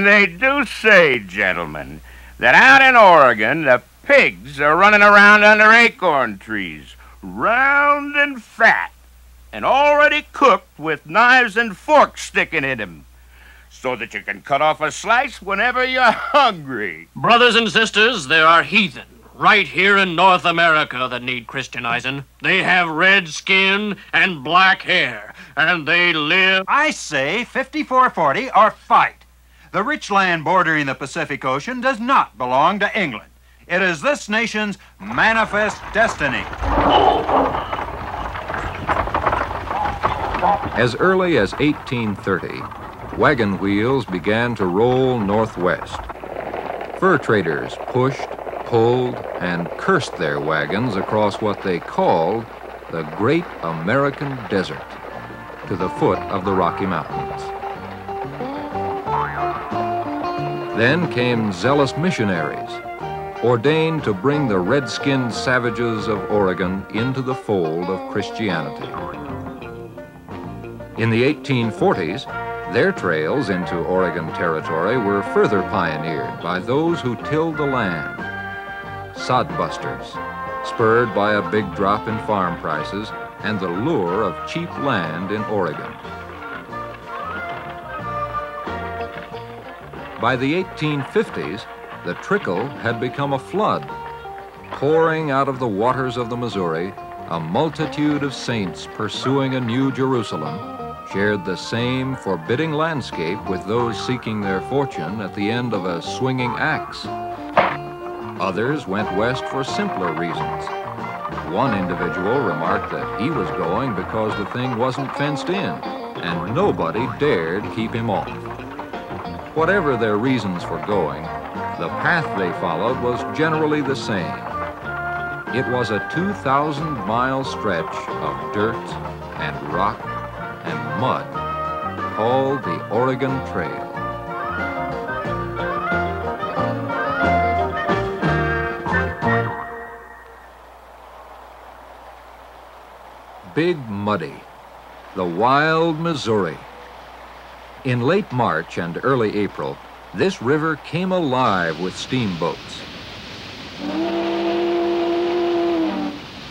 And they do say, gentlemen, that out in Oregon the pigs are running around under acorn trees, round and fat, and already cooked with knives and forks sticking in them, so that you can cut off a slice whenever you're hungry. Brothers and sisters, there are heathen right here in North America that need Christianizing. They have red skin and black hair, and they live. I say 5440 or fight. The rich land bordering the Pacific Ocean does not belong to England. It is this nation's manifest destiny. As early as 1830, wagon wheels began to roll northwest. Fur traders pushed, pulled, and cursed their wagons across what they called the Great American Desert to the foot of the Rocky Mountains. Then came zealous missionaries, ordained to bring the red skinned savages of Oregon into the fold of Christianity. In the 1840s, their trails into Oregon Territory were further pioneered by those who tilled the land. Sodbusters, spurred by a big drop in farm prices and the lure of cheap land in Oregon. By the 1850s, the trickle had become a flood. Pouring out of the waters of the Missouri, a multitude of saints pursuing a new Jerusalem shared the same forbidding landscape with those seeking their fortune at the end of a swinging axe. Others went west for simpler reasons. One individual remarked that he was going because the thing wasn't fenced in, and nobody dared keep him off. Whatever their reasons for going, the path they followed was generally the same. It was a 2,000 mile stretch of dirt and rock and mud called the Oregon Trail. Big Muddy, the wild Missouri. In late March and early April, this river came alive with steamboats.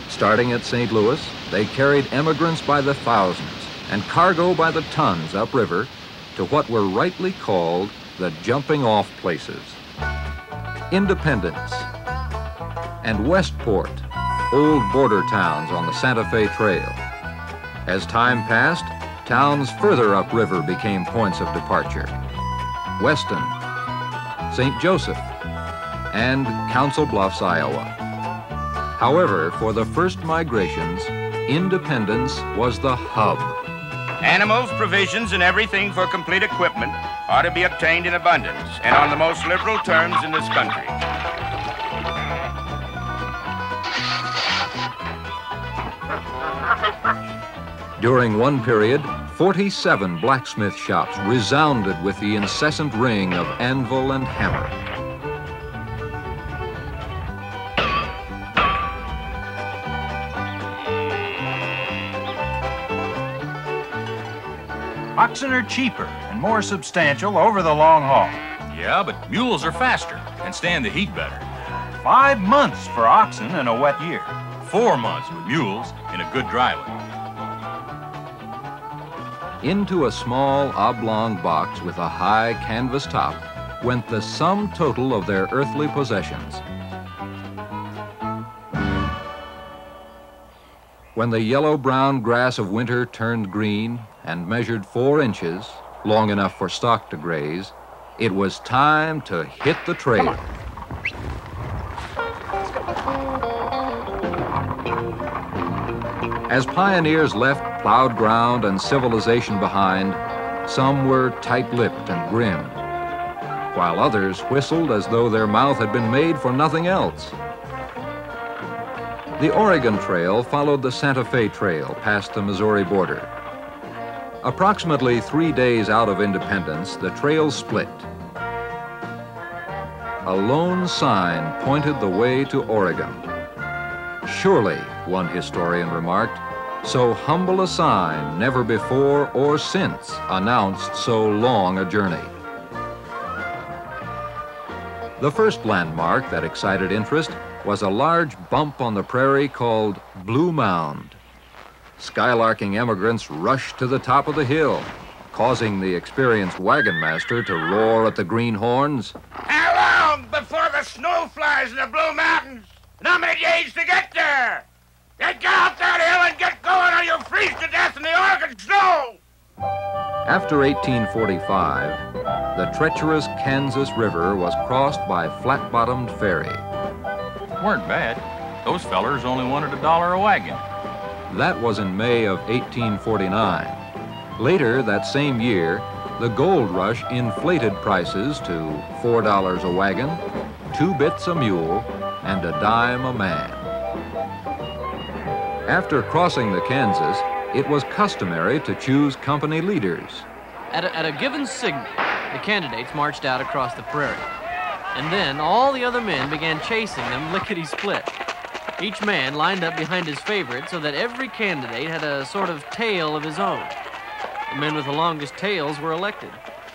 Starting at St. Louis, they carried emigrants by the thousands and cargo by the tons upriver to what were rightly called the jumping off places. Independence and Westport, old border towns on the Santa Fe Trail. As time passed, towns further upriver became points of departure. Weston, St. Joseph, and Council Bluffs, Iowa. However, for the first migrations, Independence was the hub. Animals, provisions, and everything for complete equipment are to be obtained in abundance and on the most liberal terms in this country. During one period, 47 blacksmith shops resounded with the incessant ring of anvil and hammer. Oxen are cheaper and more substantial over the long haul. Yeah, but mules are faster and stand the heat better. Five months for oxen in a wet year. Four months with mules in a good dry one. Into a small oblong box with a high canvas top went the sum total of their earthly possessions. When the yellow-brown grass of winter turned green and measured four inches, long enough for stock to graze, it was time to hit the trail. As pioneers left plowed ground and civilization behind, some were tight-lipped and grim, while others whistled as though their mouth had been made for nothing else. The Oregon Trail followed the Santa Fe Trail past the Missouri border. Approximately three days out of independence, the trail split. A lone sign pointed the way to Oregon. Surely, one historian remarked, so humble a sign never before or since announced so long a journey. The first landmark that excited interest was a large bump on the prairie called Blue Mound. Skylarking emigrants rushed to the top of the hill, causing the experienced wagon master to roar at the greenhorns. How long before the snow flies in the Blue Mountains? And how many days to get there? Then get out that hill and get going or you'll freeze to death in the Oregon snow! After 1845, the treacherous Kansas River was crossed by flat-bottomed ferry. Weren't bad. Those fellers only wanted a dollar a wagon. That was in May of 1849. Later that same year, the gold rush inflated prices to $4 a wagon, two bits a mule, and a dime a man. After crossing the Kansas, it was customary to choose company leaders. At a, at a given signal, the candidates marched out across the prairie. And then all the other men began chasing them lickety split. Each man lined up behind his favorite so that every candidate had a sort of tail of his own. The men with the longest tails were elected.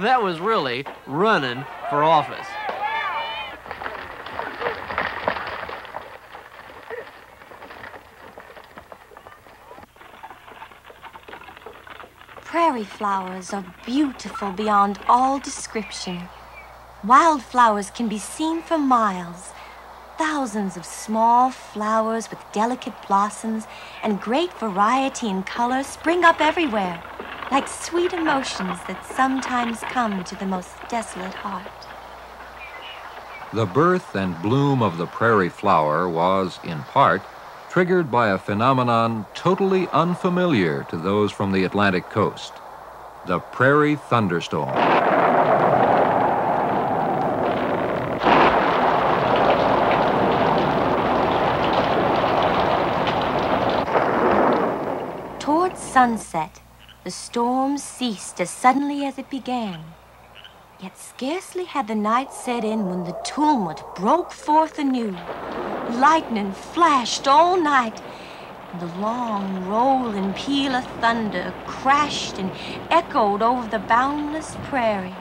that was really running for office. Prairie flowers are beautiful beyond all description. Wildflowers can be seen for miles. Thousands of small flowers with delicate blossoms and great variety in color spring up everywhere, like sweet emotions that sometimes come to the most desolate heart. The birth and bloom of the prairie flower was, in part, triggered by a phenomenon totally unfamiliar to those from the Atlantic coast the prairie thunderstorm. Towards sunset, the storm ceased as suddenly as it began. Yet scarcely had the night set in when the tumult broke forth anew. Lightning flashed all night, and the long roll and peal of thunder crashed and echoed over the boundless prairie.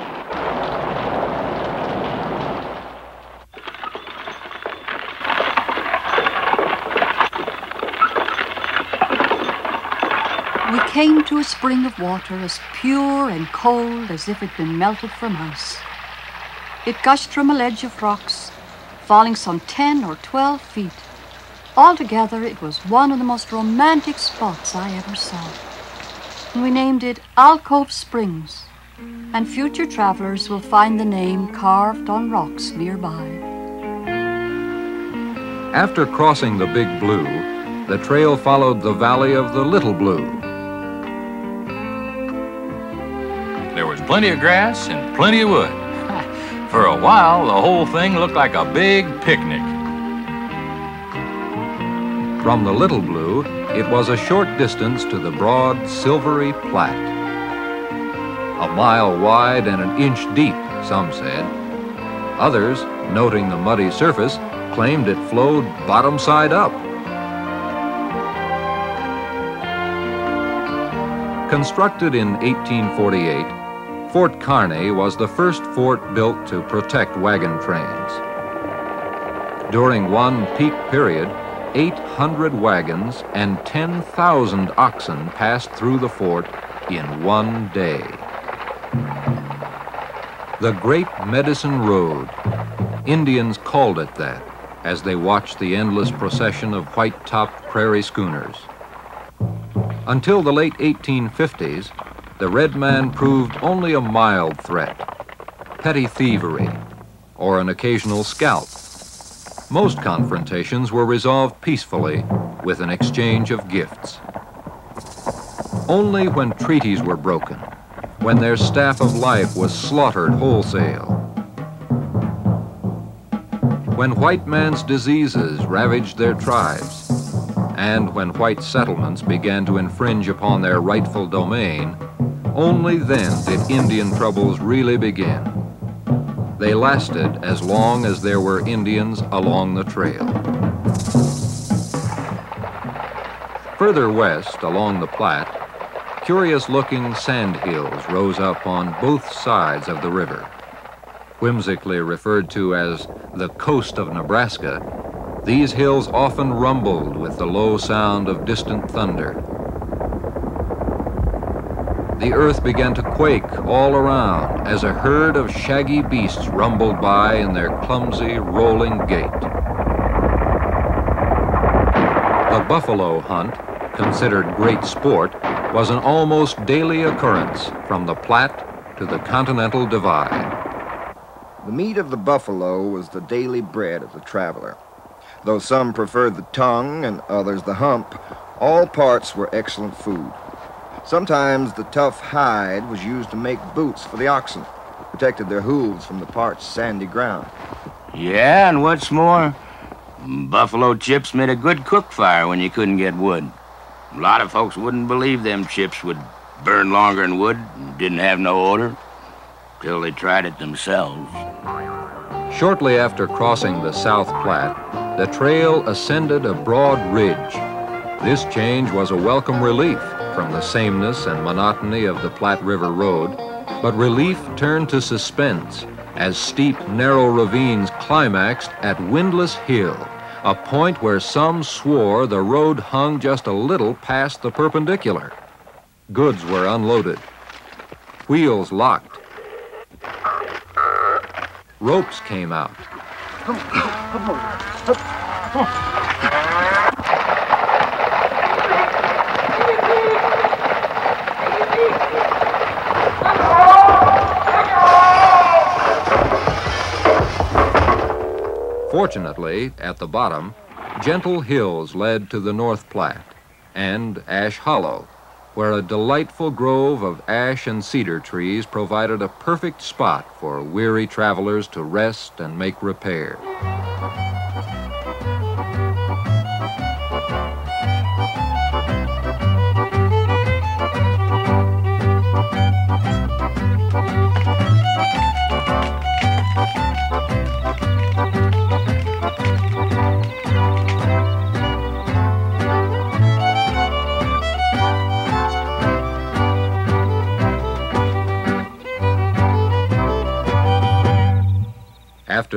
We came to a spring of water as pure and cold as if it'd been melted from ice. It gushed from a ledge of rocks, falling some 10 or 12 feet. Altogether, it was one of the most romantic spots I ever saw. And we named it Alcove Springs, and future travelers will find the name carved on rocks nearby. After crossing the Big Blue, the trail followed the valley of the Little Blue. There was plenty of grass and plenty of wood. For a while, the whole thing looked like a big picnic. From the Little Blue, it was a short distance to the broad, silvery Platte. A mile wide and an inch deep, some said. Others, noting the muddy surface, claimed it flowed bottom side up. Constructed in 1848, Fort Kearny was the first fort built to protect wagon trains. During one peak period, 800 wagons and 10,000 oxen passed through the fort in one day. The Great Medicine Road. Indians called it that as they watched the endless procession of white-topped prairie schooners. Until the late 1850s, the red man proved only a mild threat, petty thievery, or an occasional scalp. Most confrontations were resolved peacefully with an exchange of gifts. Only when treaties were broken, when their staff of life was slaughtered wholesale, when white man's diseases ravaged their tribes, and when white settlements began to infringe upon their rightful domain, only then did Indian troubles really begin. They lasted as long as there were Indians along the trail. Further west, along the Platte, curious looking sand hills rose up on both sides of the river. whimsically referred to as the coast of Nebraska, these hills often rumbled with the low sound of distant thunder. The earth began to quake all around as a herd of shaggy beasts rumbled by in their clumsy, rolling gait. The buffalo hunt, considered great sport, was an almost daily occurrence from the Platte to the Continental Divide. The meat of the buffalo was the daily bread of the traveler. Though some preferred the tongue and others the hump, all parts were excellent food. Sometimes the tough hide was used to make boots for the oxen, protected their hooves from the parched, sandy ground. Yeah, and what's more, buffalo chips made a good cook fire when you couldn't get wood. A lot of folks wouldn't believe them chips would burn longer than wood and didn't have no odor till they tried it themselves. Shortly after crossing the South Platte, the trail ascended a broad ridge. This change was a welcome relief from the sameness and monotony of the Platte River Road, but relief turned to suspense as steep, narrow ravines climaxed at Windlass Hill, a point where some swore the road hung just a little past the perpendicular. Goods were unloaded, wheels locked, ropes came out. Fortunately, at the bottom, gentle hills led to the North Platte and Ash Hollow, where a delightful grove of ash and cedar trees provided a perfect spot for weary travelers to rest and make repair.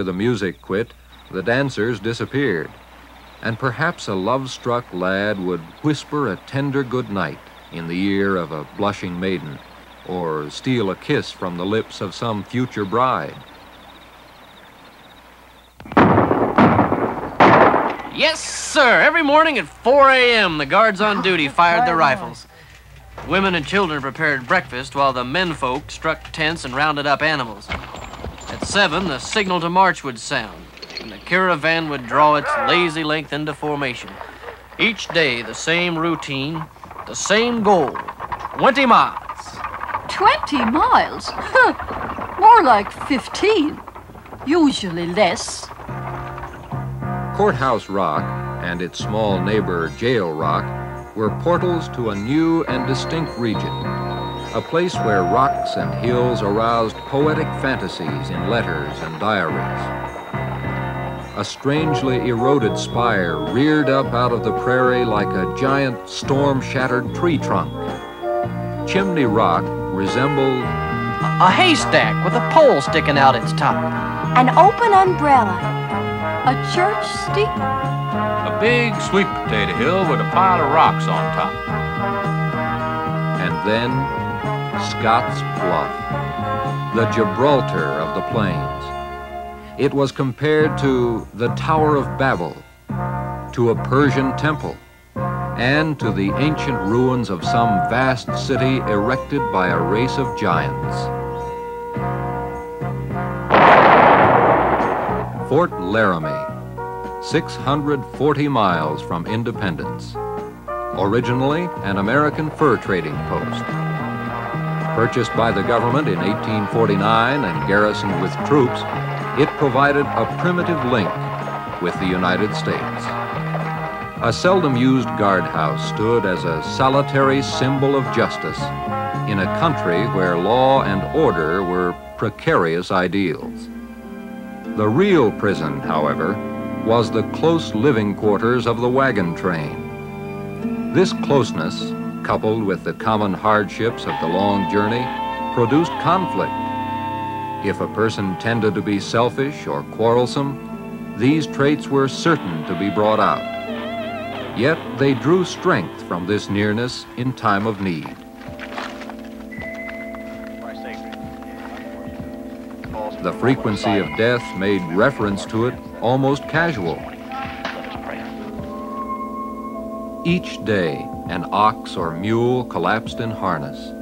The music quit, the dancers disappeared, and perhaps a love struck lad would whisper a tender good night in the ear of a blushing maiden, or steal a kiss from the lips of some future bride. Yes, sir. Every morning at 4 a.m., the guards on oh, duty fired their rifles. Women and children prepared breakfast while the menfolk struck tents and rounded up animals. At 7, the signal to march would sound, and the caravan would draw its lazy length into formation. Each day, the same routine, the same goal 20 miles. 20 miles? More like 15. Usually less. Courthouse Rock and its small neighbor Jail Rock were portals to a new and distinct region, a place where rocks and hills aroused poetic fantasies in letters and diaries. A strangely eroded spire reared up out of the prairie like a giant storm shattered tree trunk. Chimney Rock resembled A haystack with a pole sticking out its top. An open umbrella. A church steeple. A big sweet potato hill with a pile of rocks on top. and then Scott's Bluff, the Gibraltar of the plains. It was compared to the Tower of Babel, to a Persian temple, and to the ancient ruins of some vast city erected by a race of giants. Fort Laramie, 640 miles from Independence. Originally an American fur trading post. Purchased by the government in 1849 and garrisoned with troops, it provided a primitive link with the United States. A seldom used guardhouse stood as a solitary symbol of justice in a country where law and order were precarious ideals. The real prison, however, was the close living quarters of the wagon train. This closeness, coupled with the common hardships of the long journey, produced conflict. If a person tended to be selfish or quarrelsome, these traits were certain to be brought out. Yet they drew strength from this nearness in time of need. The frequency of death made reference to it almost casual. Each day, an ox or mule collapsed in harness.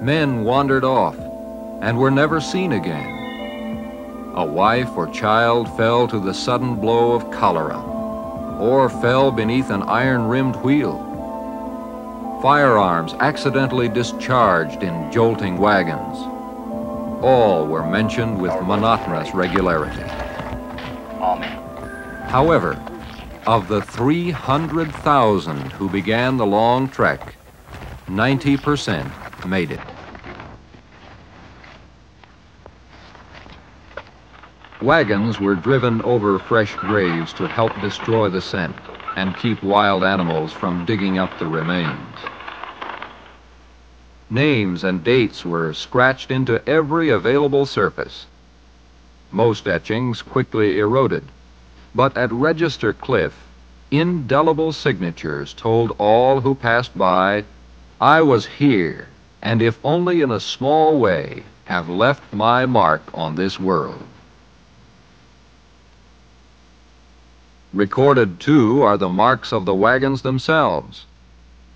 Men wandered off and were never seen again. A wife or child fell to the sudden blow of cholera or fell beneath an iron rimmed wheel. Firearms accidentally discharged in jolting wagons. All were mentioned with monotonous regularity. However, of the 300,000 who began the long trek, 90% made it. Wagons were driven over fresh graves to help destroy the scent and keep wild animals from digging up the remains. Names and dates were scratched into every available surface. Most etchings quickly eroded, but at Register Cliff, indelible signatures told all who passed by, I was here, and if only in a small way, have left my mark on this world. Recorded, too, are the marks of the wagons themselves.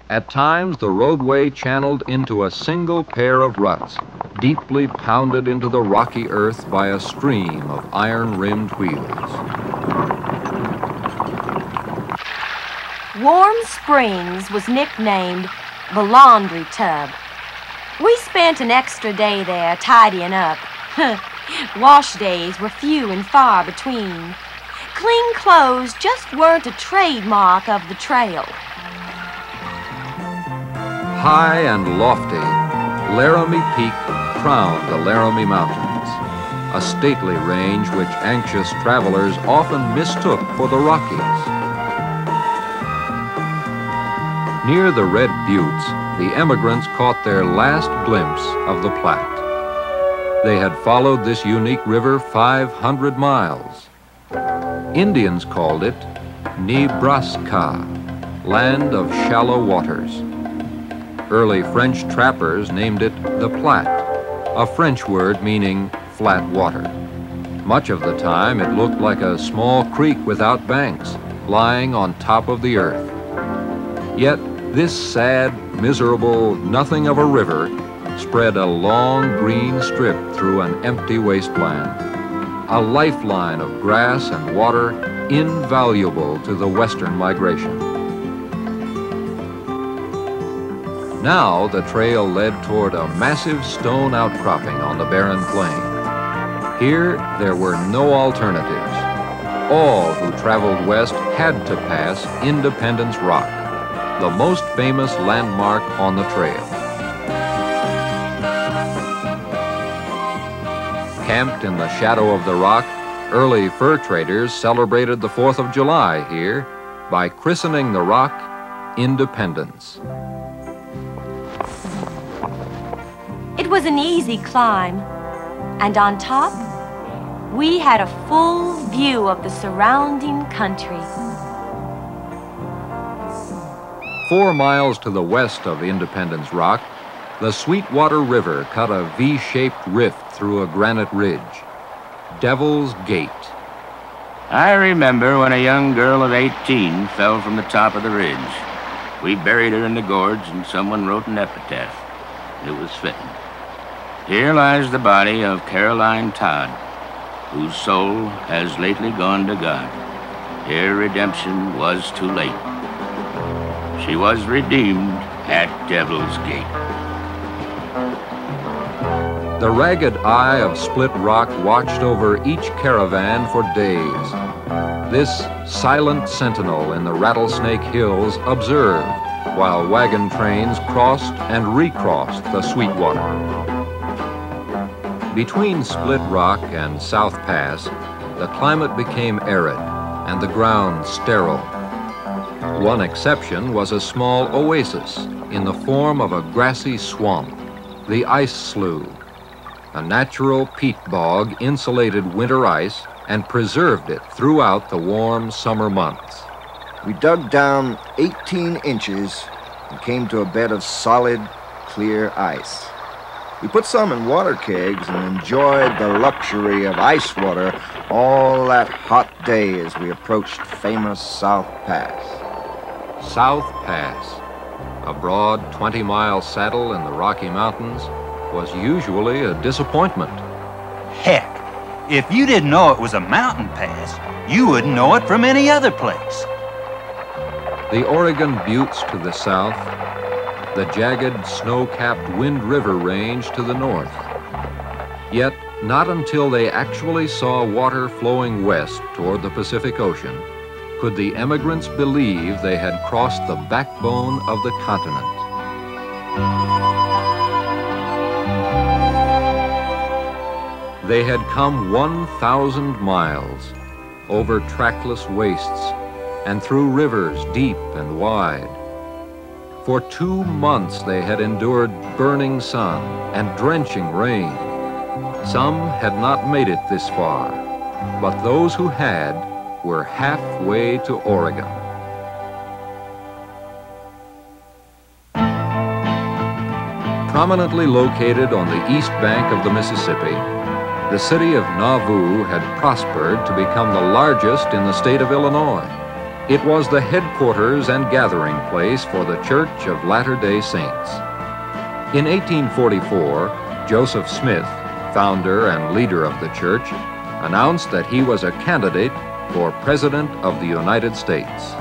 At times, the roadway channeled into a single pair of ruts, deeply pounded into the rocky earth by a stream of iron rimmed wheels. Warm Springs was nicknamed the laundry tub. We spent an extra day there tidying up. Wash days were few and far between. Clean clothes just weren't a trademark of the trail. High and lofty, Laramie Peak crowned the Laramie Mountains, a stately range which anxious travelers often mistook for the Rockies. Near the Red Buttes, the emigrants caught their last glimpse of the Platte. They had followed this unique river 500 miles. Indians called it Nebraska, land of shallow waters. Early French trappers named it the Platte, a French word meaning flat water. Much of the time, it looked like a small creek without banks, lying on top of the earth. Yet, this sad, miserable nothing of a river spread a long green strip through an empty wasteland, a lifeline of grass and water invaluable to the western migration. Now the trail led toward a massive stone outcropping on the barren plain. Here there were no alternatives. All who traveled west had to pass Independence Rock, the most famous landmark on the trail. Camped in the shadow of the rock, early fur traders celebrated the 4th of July here by christening the rock Independence. It was an easy climb, and on top, we had a full view of the surrounding country. Four miles to the west of Independence Rock, the Sweetwater River cut a V shaped rift through a granite ridge. Devil's Gate. I remember when a young girl of 18 fell from the top of the ridge. We buried her in the gorge, and someone wrote an epitaph. It was fitting. Here lies the body of Caroline Todd, whose soul has lately gone to God. Here redemption was too late. She was redeemed at Devil's Gate. The ragged eye of Split Rock watched over each caravan for days. This silent sentinel in the Rattlesnake Hills observed while wagon trains crossed and recrossed the Sweetwater. Between Split Rock and South Pass, the climate became arid and the ground sterile. One exception was a small oasis in the form of a grassy swamp, the Ice Slough, A natural peat bog insulated winter ice and preserved it throughout the warm summer months. We dug down 18 inches and came to a bed of solid, clear ice. We put some in water kegs and enjoyed the luxury of ice water all that hot day as we approached famous South Pass. South Pass, a broad 20 mile saddle in the Rocky Mountains, was usually a disappointment. Heck, if you didn't know it was a mountain pass, you wouldn't know it from any other place. The Oregon Buttes to the south, the jagged, snow capped Wind River Range to the north. Yet, not until they actually saw water flowing west toward the Pacific Ocean could the emigrants believe they had crossed the backbone of the continent. They had come 1,000 miles over trackless wastes and through rivers deep and wide. For two months they had endured burning sun and drenching rain. Some had not made it this far, but those who had were halfway to Oregon. Prominently located on the east bank of the Mississippi, the city of Nauvoo had prospered to become the largest in the state of Illinois. It was the headquarters and gathering place for the Church of Latter day Saints. In 1844, Joseph Smith, founder and leader of the church, announced that he was a candidate for President of the United States.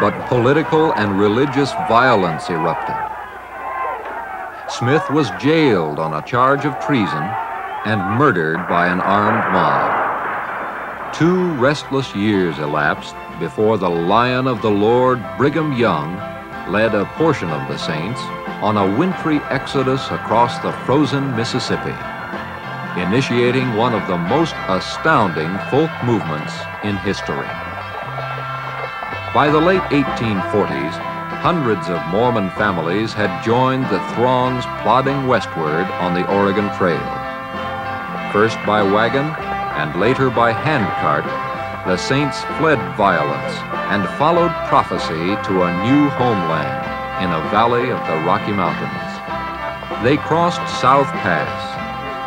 But political and religious violence erupted. Smith was jailed on a charge of treason and murdered by an armed mob. Two restless years elapsed before the Lion of the Lord, Brigham Young, led a portion of the saints on a wintry exodus across the frozen Mississippi, initiating one of the most astounding folk movements in history. By the late 1840s, hundreds of Mormon families had joined the throngs plodding westward on the Oregon Trail. First by wagon and later by handcart, the saints fled violence and followed prophecy to a new homeland in a valley of the Rocky Mountains. They crossed South Pass,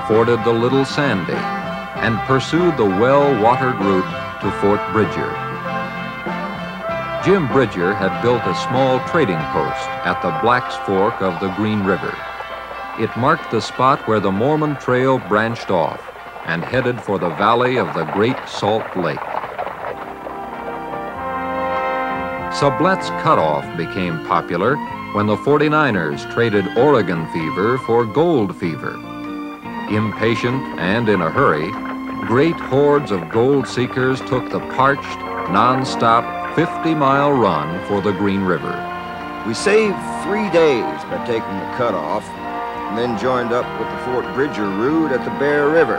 forded the Little Sandy, and pursued the well-watered route to Fort Bridger. Jim Bridger had built a small trading post at the Black's Fork of the Green River. It marked the spot where the Mormon Trail branched off and headed for the valley of the Great Salt Lake. Sublette's Cutoff became popular when the 49ers traded Oregon fever for gold fever. Impatient and in a hurry, great hordes of gold seekers took the parched, non-stop 50-mile run for the Green River. We saved three days by taking the cutoff, and then joined up with the Fort Bridger route at the Bear River.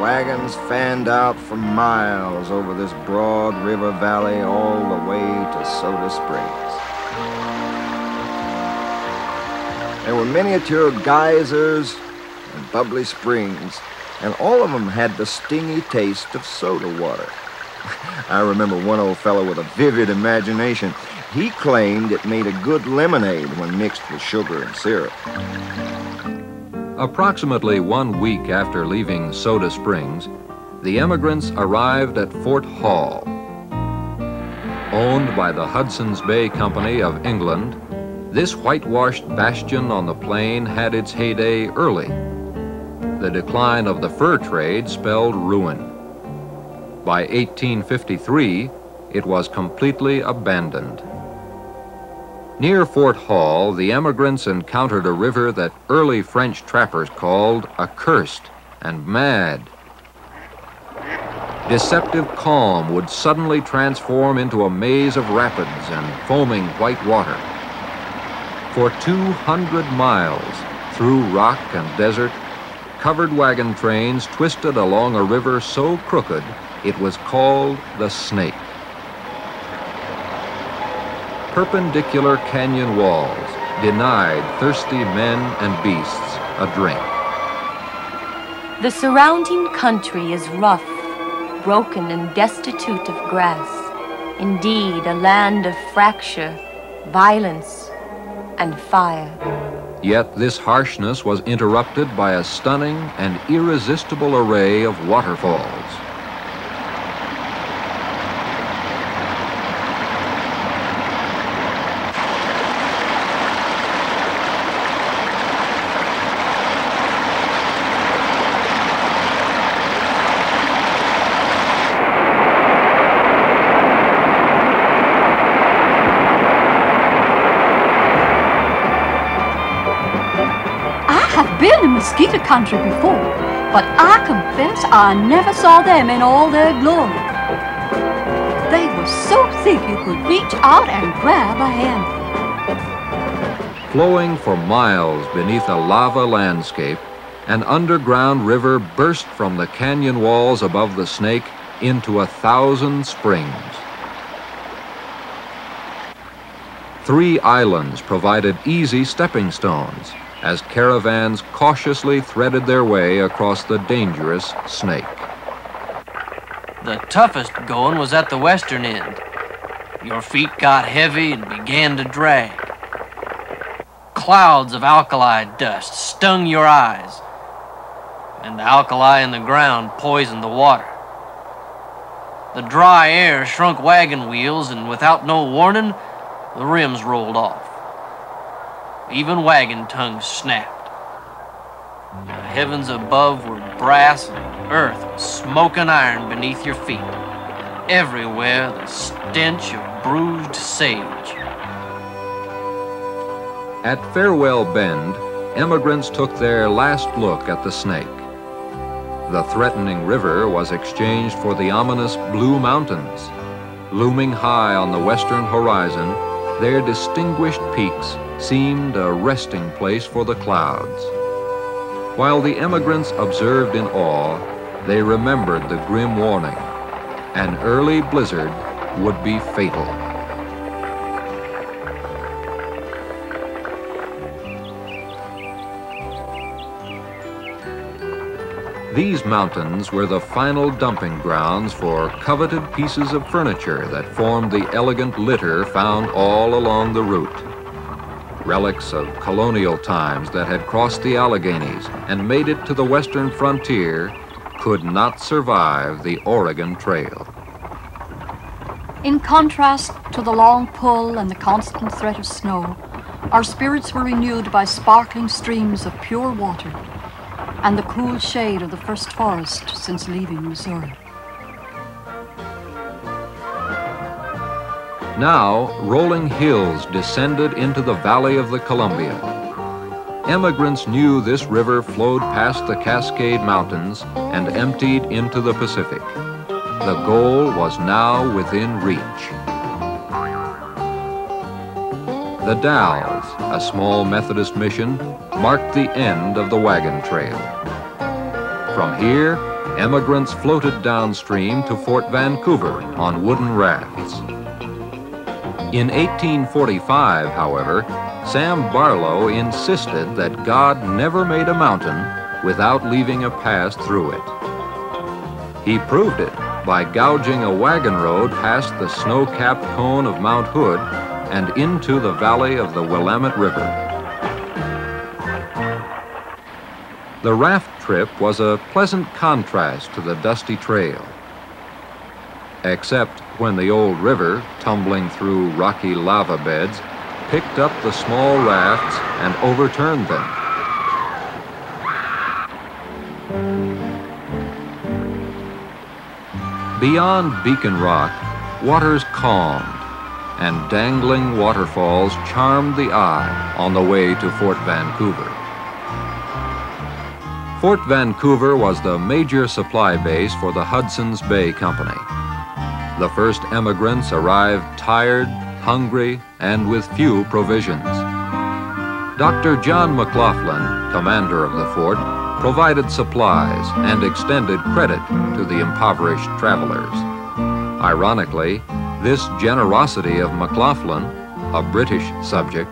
Wagons fanned out for miles over this broad river valley all the way to Soda Springs. There were miniature geysers and bubbly springs, and all of them had the stingy taste of soda water. I remember one old fellow with a vivid imagination. He claimed it made a good lemonade when mixed with sugar and syrup. Approximately one week after leaving Soda Springs, the emigrants arrived at Fort Hall. Owned by the Hudson's Bay Company of England, this whitewashed bastion on the plain had its heyday early. The decline of the fur trade spelled ruin. By 1853, it was completely abandoned. Near Fort Hall, the emigrants encountered a river that early French trappers called accursed and mad. Deceptive calm would suddenly transform into a maze of rapids and foaming white water. For 200 miles, through rock and desert, covered wagon trains twisted along a river so crooked it was called the Snake perpendicular canyon walls denied thirsty men and beasts a drink. The surrounding country is rough, broken, and destitute of grass. Indeed, a land of fracture, violence, and fire. Yet this harshness was interrupted by a stunning and irresistible array of waterfalls. Country before, but I confess I never saw them in all their glory. They were so thick you could reach out and grab a handful. Flowing for miles beneath a lava landscape, an underground river burst from the canyon walls above the snake into a thousand springs. Three islands provided easy stepping stones as caravans cautiously threaded their way across the dangerous snake. The toughest going was at the western end. Your feet got heavy and began to drag. Clouds of alkali dust stung your eyes, and the alkali in the ground poisoned the water. The dry air shrunk wagon wheels, and without no warning, the rims rolled off. Even wagon tongues snapped. The heavens above were brass, and earth was smoking iron beneath your feet. Everywhere the stench of bruised sage. At Farewell Bend, emigrants took their last look at the snake. The threatening river was exchanged for the ominous Blue Mountains. Looming high on the western horizon, their distinguished peaks seemed a resting place for the clouds. While the emigrants observed in awe, they remembered the grim warning. An early blizzard would be fatal. These mountains were the final dumping grounds for coveted pieces of furniture that formed the elegant litter found all along the route. Relics of colonial times that had crossed the Alleghanies and made it to the western frontier could not survive the Oregon Trail. In contrast to the long pull and the constant threat of snow, our spirits were renewed by sparkling streams of pure water and the cool shade of the first forest since leaving Missouri. Now, rolling hills descended into the valley of the Columbia. Emigrants knew this river flowed past the Cascade Mountains and emptied into the Pacific. The goal was now within reach. The Dalles, a small Methodist mission, marked the end of the wagon trail. From here, emigrants floated downstream to Fort Vancouver on wooden rafts. In 1845, however, Sam Barlow insisted that God never made a mountain without leaving a pass through it. He proved it by gouging a wagon road past the snow-capped cone of Mount Hood and into the valley of the Willamette River. The raft trip was a pleasant contrast to the dusty trail. Except when the old river, tumbling through rocky lava beds, picked up the small rafts and overturned them. Beyond Beacon Rock, waters calmed, and dangling waterfalls charmed the eye on the way to Fort Vancouver. Fort Vancouver was the major supply base for the Hudson's Bay Company. The first emigrants arrived tired, hungry, and with few provisions. Dr. John McLoughlin, commander of the fort, provided supplies and extended credit to the impoverished travelers. Ironically, this generosity of McLoughlin, a British subject,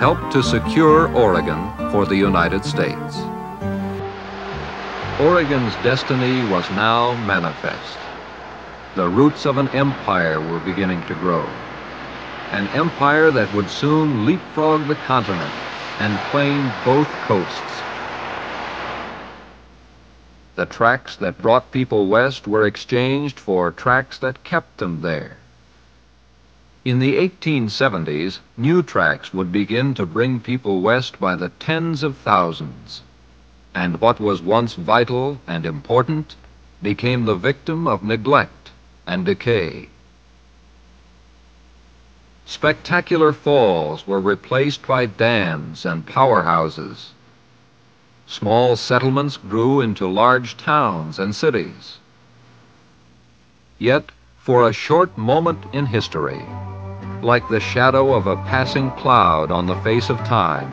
helped to secure Oregon for the United States. Oregon's destiny was now manifest. The roots of an empire were beginning to grow. An empire that would soon leapfrog the continent and claim both coasts. The tracks that brought people west were exchanged for tracks that kept them there. In the 1870s, new tracks would begin to bring people west by the tens of thousands. And what was once vital and important became the victim of neglect and decay. Spectacular falls were replaced by dams and powerhouses. Small settlements grew into large towns and cities. Yet, for a short moment in history, like the shadow of a passing cloud on the face of time,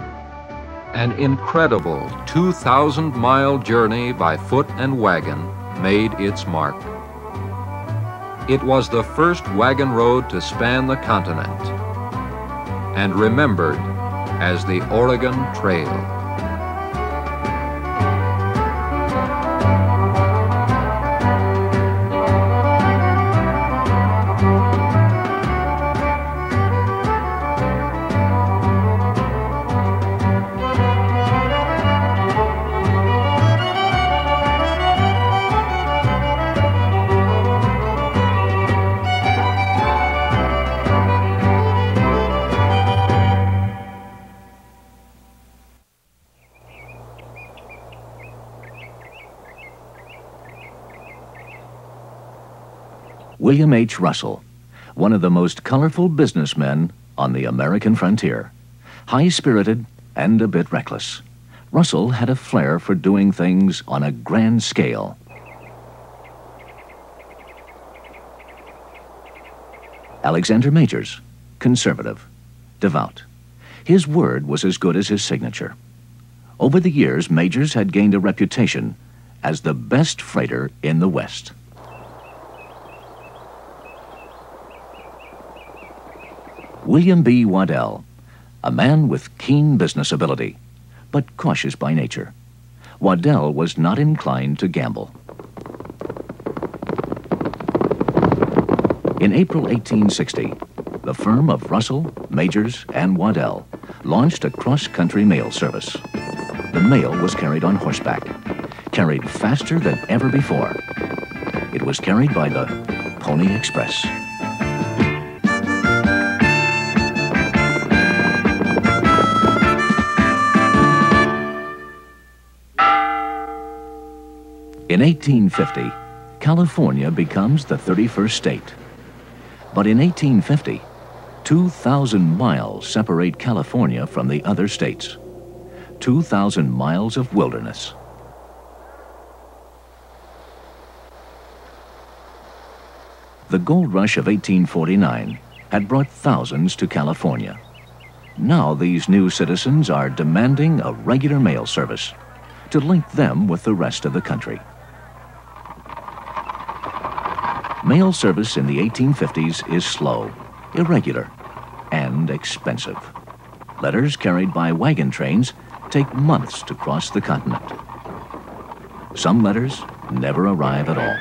an incredible 2,000 mile journey by foot and wagon made its mark. It was the first wagon road to span the continent and remembered as the Oregon Trail. H. Russell, one of the most colorful businessmen on the American frontier. High spirited and a bit reckless, Russell had a flair for doing things on a grand scale. Alexander Majors, conservative, devout. His word was as good as his signature. Over the years, Majors had gained a reputation as the best freighter in the West. William B. Waddell, a man with keen business ability, but cautious by nature. Waddell was not inclined to gamble. In April 1860, the firm of Russell, Majors, and Waddell launched a cross-country mail service. The mail was carried on horseback, carried faster than ever before. It was carried by the Pony Express. In 1850, California becomes the 31st state. But in 1850, 2,000 miles separate California from the other states. 2,000 miles of wilderness. The gold rush of 1849 had brought thousands to California. Now these new citizens are demanding a regular mail service to link them with the rest of the country. Mail service in the 1850s is slow, irregular, and expensive. Letters carried by wagon trains take months to cross the continent. Some letters never arrive at all.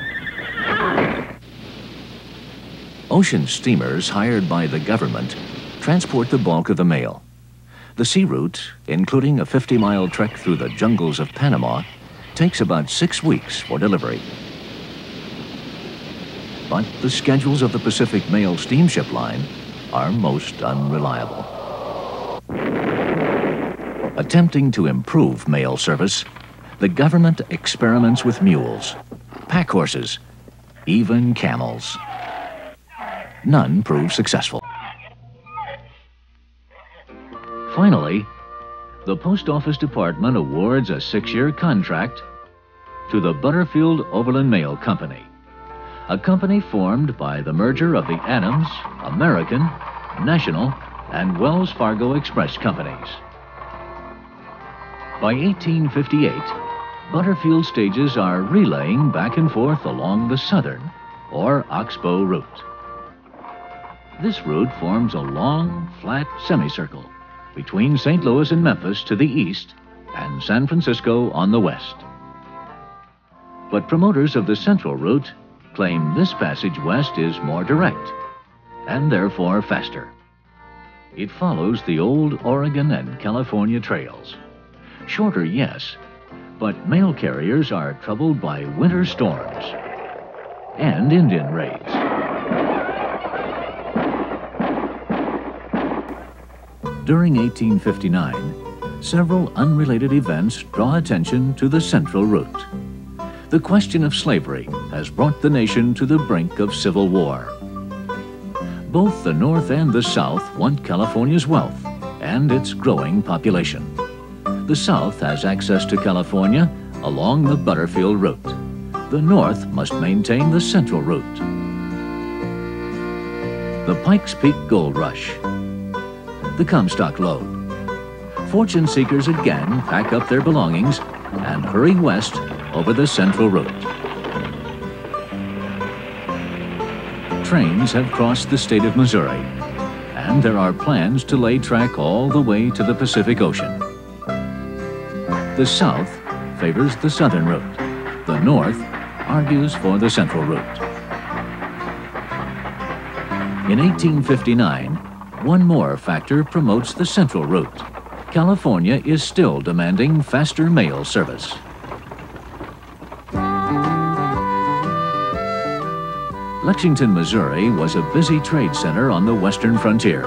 Ocean steamers hired by the government transport the bulk of the mail. The sea route, including a 50-mile trek through the jungles of Panama, takes about six weeks for delivery. But the schedules of the Pacific Mail Steamship Line are most unreliable. Attempting to improve mail service, the government experiments with mules, pack horses, even camels. None prove successful. Finally, the Post Office Department awards a six-year contract to the Butterfield Overland Mail Company, a company formed by the merger of the Adams, American, National, and Wells Fargo Express companies. By 1858, Butterfield stages are relaying back and forth along the southern, or Oxbow route. This route forms a long, flat semicircle between St. Louis and Memphis to the east and San Francisco on the west. But promoters of the Central Route claim this passage west is more direct and therefore faster. It follows the old Oregon and California trails. Shorter, yes, but mail carriers are troubled by winter storms and Indian raids. During 1859, several unrelated events draw attention to the Central Route. The question of slavery has brought the nation to the brink of civil war. Both the North and the South want California's wealth and its growing population. The South has access to California along the Butterfield Route. The North must maintain the Central Route. The Pikes Peak Gold Rush. The Comstock Lode. Fortune seekers again pack up their belongings and hurry west over the Central Route. Trains have crossed the state of Missouri, and there are plans to lay track all the way to the Pacific Ocean. The South favors the Southern route. The North argues for the Central route. In 1859, one more factor promotes the Central route. California is still demanding faster mail service. Lexington, Missouri was a busy trade center on the western frontier.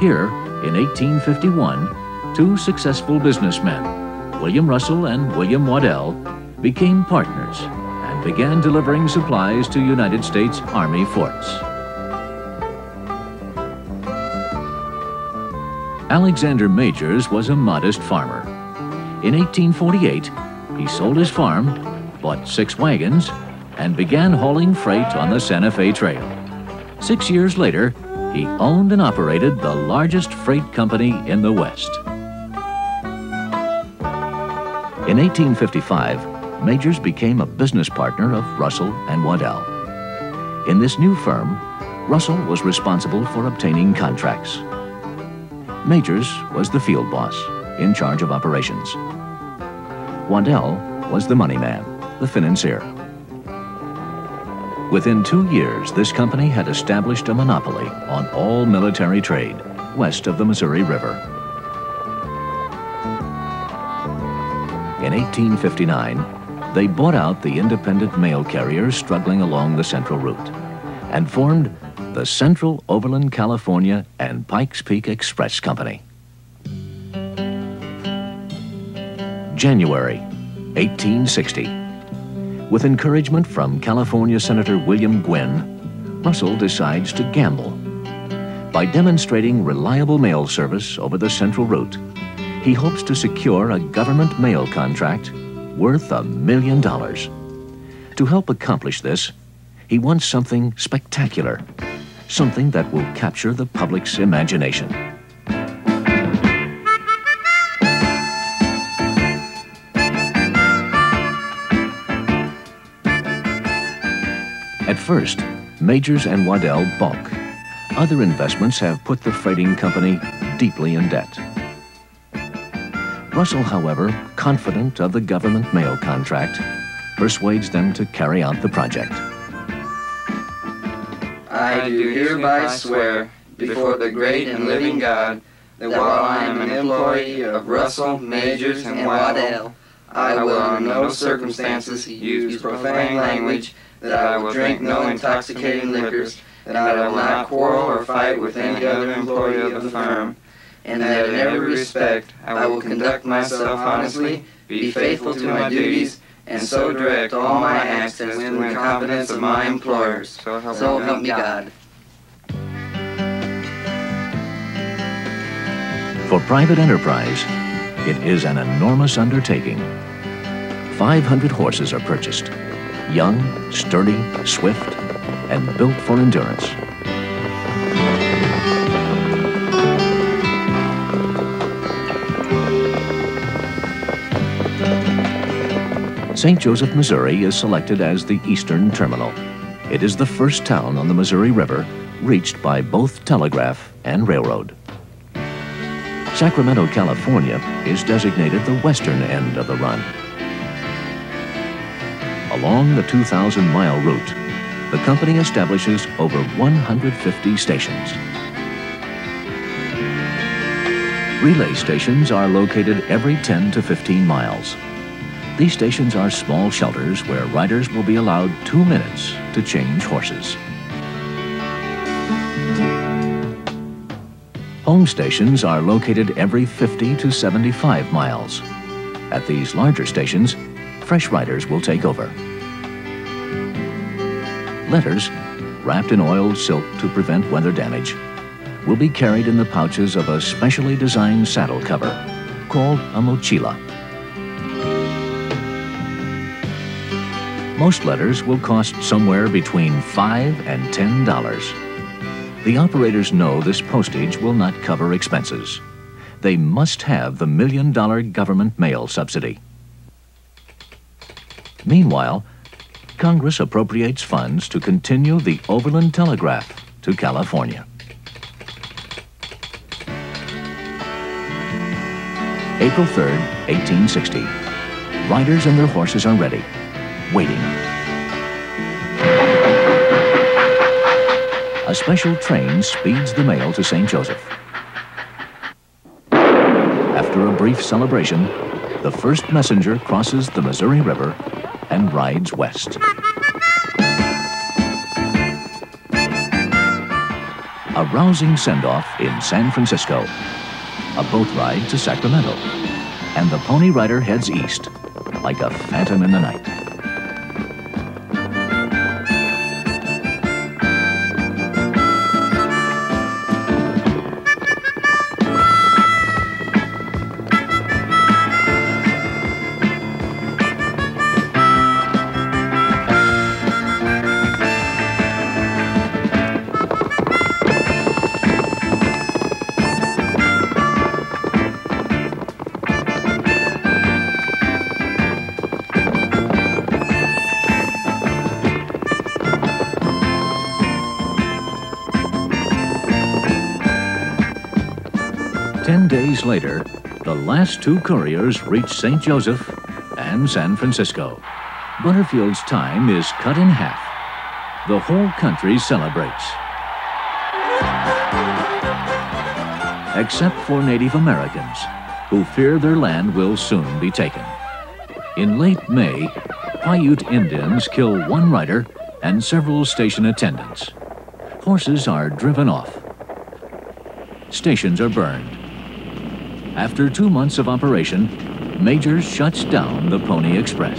Here, in 1851, two successful businessmen, William Russell and William Waddell, became partners and began delivering supplies to United States Army forts. Alexander Majors was a modest farmer. In 1848, he sold his farm, bought six wagons, and began hauling freight on the Santa Fe Trail. Six years later, he owned and operated the largest freight company in the West. In 1855, Majors became a business partner of Russell and Waddell. In this new firm, Russell was responsible for obtaining contracts. Majors was the field boss, in charge of operations. Waddell was the money man, the financier. Within two years, this company had established a monopoly on all military trade west of the Missouri River. In 1859, they bought out the independent mail carriers struggling along the Central Route and formed the Central Overland California and Pikes Peak Express Company. January 1860. With encouragement from California Senator William Gwin, Russell decides to gamble. By demonstrating reliable mail service over the Central Route, he hopes to secure a government mail contract worth a million dollars. To help accomplish this, he wants something spectacular, something that will capture the public's imagination. At first, Majors and Waddell balk. Other investments have put the freighting company deeply in debt. Russell, however, confident of the government mail contract, persuades them to carry out the project. I do hereby swear before the great and living God that while I am an employee of Russell, Majors, and Waddell, I will in no circumstances use profane language, that I will drink no intoxicating liquors, that I will not quarrel or fight with any other employee of the firm, and that in every respect I will conduct myself honestly, be faithful to my duties, and so direct all my acts as to win the confidence of my employers. So help, So help me God. For private enterprise, it is an enormous undertaking. 500 horses are purchased, young, sturdy, swift, and built for endurance. St. Joseph, Missouri is selected as the eastern terminal. It is the first town on the Missouri River reached by both telegraph and railroad. Sacramento, California is designated the western end of the run. Along the 2,000 mile route, the company establishes over 150 stations. Relay stations are located every 10 to 15 miles. These stations are small shelters where riders will be allowed two minutes to change horses. Home stations are located every 50 to 75 miles. At these larger stations, fresh riders will take over. Letters, wrapped in oiled silk to prevent weather damage, will be carried in the pouches of a specially designed saddle cover called a mochila. Most letters will cost somewhere between 5 and $10. The operators know this postage will not cover expenses. They must have the million dollar government mail subsidy. Meanwhile, Congress appropriates funds to continue the Overland Telegraph to California. April 3rd, 1860. Riders and their horses are ready, waiting. A special train speeds the mail to St. Joseph. After a brief celebration, the first messenger crosses the Missouri River and rides west. A rousing send-off in San Francisco. A boat ride to Sacramento. And the Pony Rider heads east, like a phantom in the night. Later, the last two couriers reach St. Joseph and San Francisco. Butterfield's time is cut in half. The whole country celebrates. Except for Native Americans, who fear their land will soon be taken. In late May, Paiute Indians kill one rider and several station attendants. Horses are driven off. Stations are burned. After two months of operation, Major shuts down the Pony Express.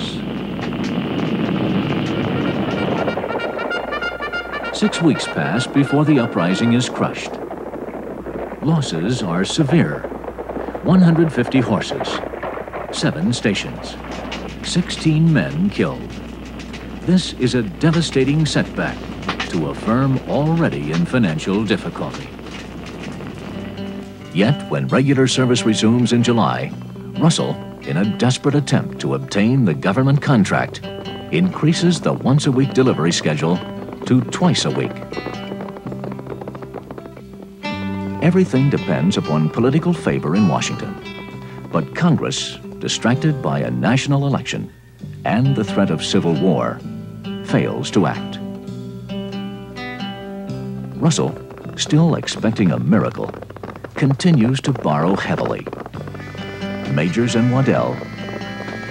Six weeks pass before the uprising is crushed. Losses are severe. 150 horses, seven stations, 16 men killed. This is a devastating setback to a firm already in financial difficulty. Yet, when regular service resumes in July, Russell, in a desperate attempt to obtain the government contract, increases the once a week delivery schedule to twice a week. Everything depends upon political favor in Washington. But Congress, distracted by a national election and the threat of civil war, fails to act. Russell, still expecting a miracle, continues to borrow heavily. Majors and Waddell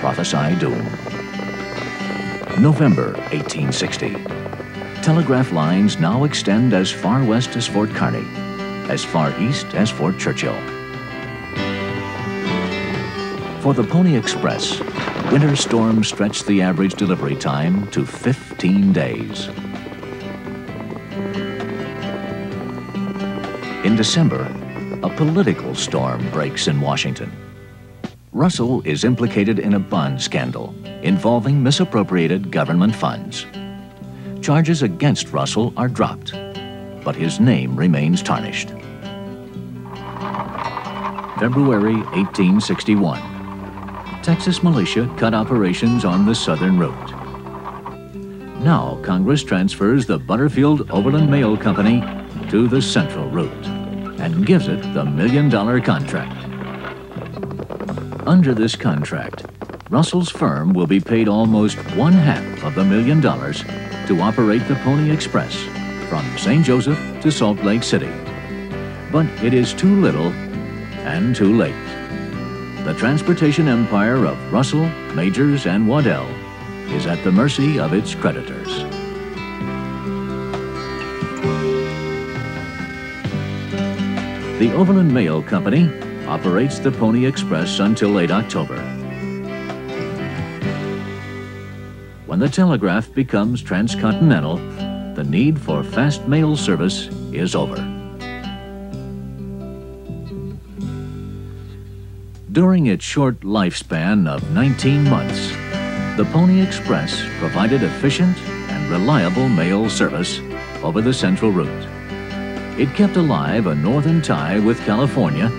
prophesy doom. November 1860. Telegraph lines now extend as far west as Fort Kearny, as far east as Fort Churchill. For the Pony Express, winter storms stretched the average delivery time to 15 days. In December, a political storm breaks in Washington. Russell is implicated in a bond scandal involving misappropriated government funds. Charges against Russell are dropped, but his name remains tarnished. February 1861. Texas militia cut operations on the southern route. Now Congress transfers the Butterfield Overland Mail Company to the central route and gives it the million dollar contract. Under this contract, Russell's firm will be paid almost one half of the million dollars to operate the Pony Express from St. Joseph to Salt Lake City. But it is too little and too late. The transportation empire of Russell, Majors, and Waddell is at the mercy of its creditors. The Overland Mail Company operates the Pony Express until late October. When the telegraph becomes transcontinental, the need for fast mail service is over. During its short lifespan of 19 months, the Pony Express provided efficient and reliable mail service over the central route. It kept alive a northern tie with California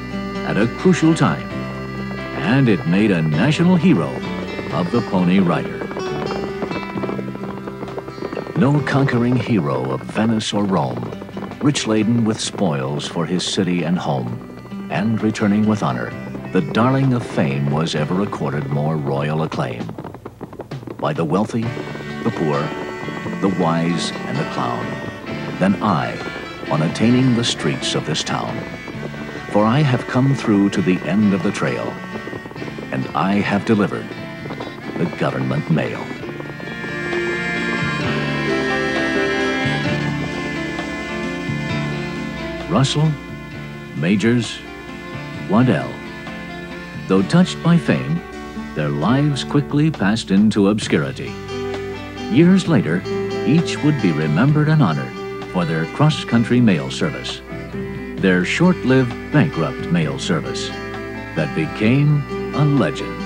at a crucial time, and it made a national hero of the Pony Rider. No conquering hero of Venice or Rome, rich laden with spoils for his city and home, and returning with honor, the darling of fame was ever accorded more royal acclaim. By the wealthy, the poor, the wise, and the clown, than I, on attaining the streets of this town. For I have come through to the end of the trail, and I have delivered the government mail. Russell, Majors, Waddell. Though touched by fame, their lives quickly passed into obscurity. Years later, each would be remembered and honored for their cross-country mail service, their short-lived bankrupt mail service that became a legend.